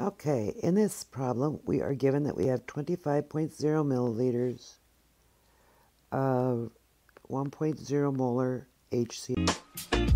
Okay, in this problem, we are given that we have 25.0 milliliters of 1.0 molar HCl.